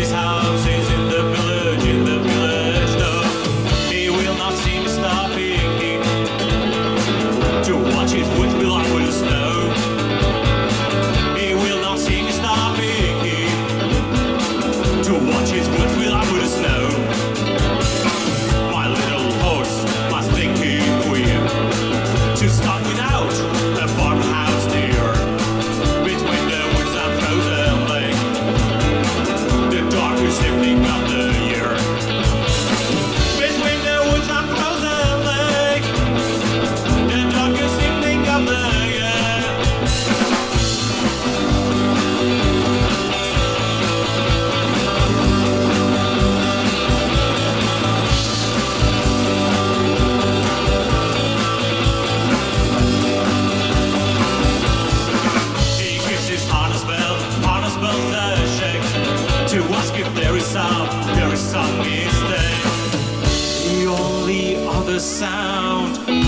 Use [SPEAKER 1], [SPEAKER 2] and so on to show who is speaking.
[SPEAKER 1] his house sound, very mistake. The only other sound